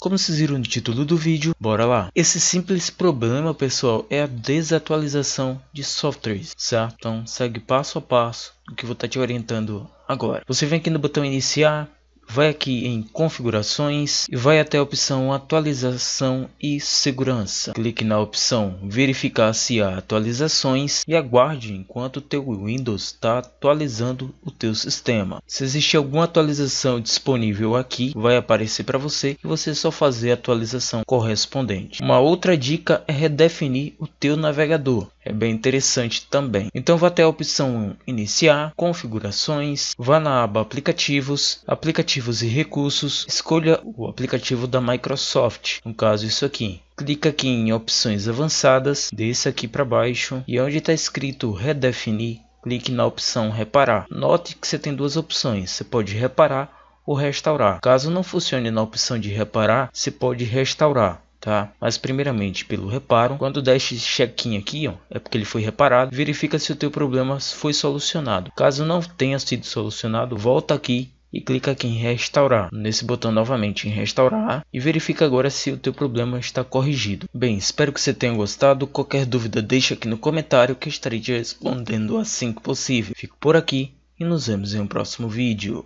Como vocês viram no título do vídeo, bora lá. Esse simples problema, pessoal, é a desatualização de softwares, certo? Então segue passo a passo o que vou estar te orientando agora. Você vem aqui no botão iniciar, vai aqui em configurações e vai até a opção atualização e segurança. Clique na opção verificar se há atualizações e aguarde enquanto o teu Windows está atualizando o teu sistema. Se existe alguma atualização disponível aqui, vai aparecer para você e você só fazer a atualização correspondente. Uma outra dica é redefinir o teu navegador é bem interessante também. Então vá até a opção iniciar, configurações, vá na aba aplicativos, aplicativos e recursos, escolha o aplicativo da Microsoft, no caso isso aqui. Clica aqui em opções avançadas, desça aqui para baixo e onde está escrito redefinir, clique na opção reparar. Note que você tem duas opções, você pode reparar ou restaurar. Caso não funcione na opção de reparar, você pode restaurar tá? Mas primeiramente pelo reparo, quando der esse check-in aqui, ó, é porque ele foi reparado, verifica se o teu problema foi solucionado. Caso não tenha sido solucionado, volta aqui e clica aqui em restaurar, nesse botão novamente em restaurar e verifica agora se o teu problema está corrigido. Bem, espero que você tenha gostado, qualquer dúvida deixa aqui no comentário que estarei te respondendo assim que possível. Fico por aqui e nos vemos em um próximo vídeo.